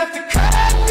Have to cut.